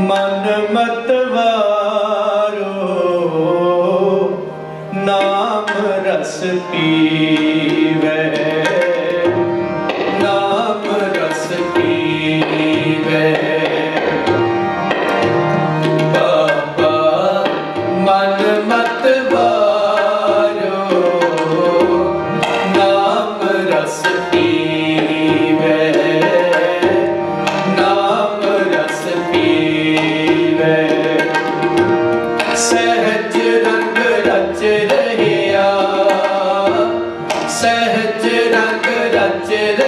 ਮਨ ਮਤਵਾਰੋ ਨਾਮ ਰਸ ਪੀਵੇ। ਨਾਮ ਰਸ ਪੀਵੇ। ਬਾਬਾ ਮਨ did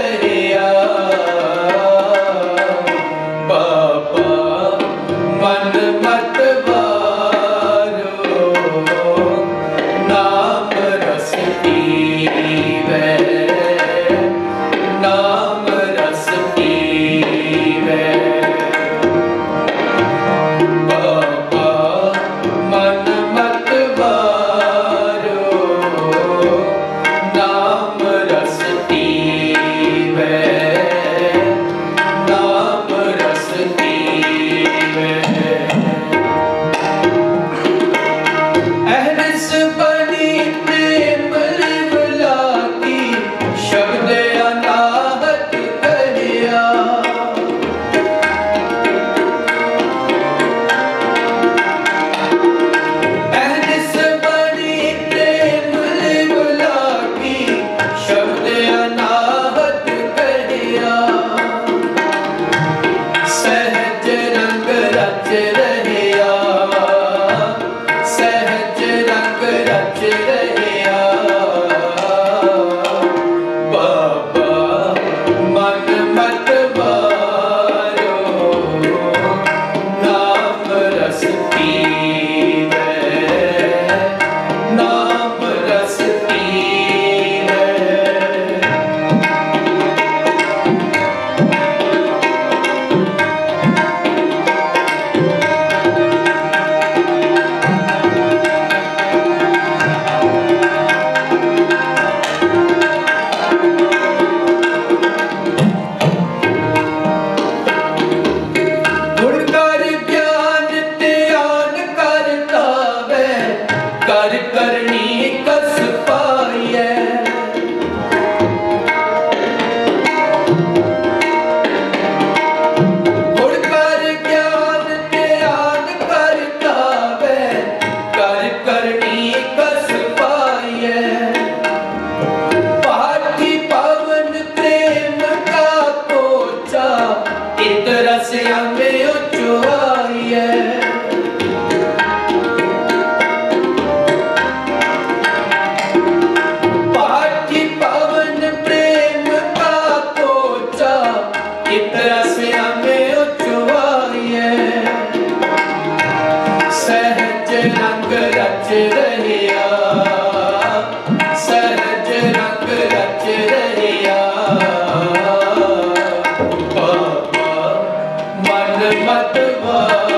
said ਮਨ ਮਤਵਾ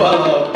Uau!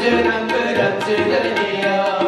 रच रंग रच रलिया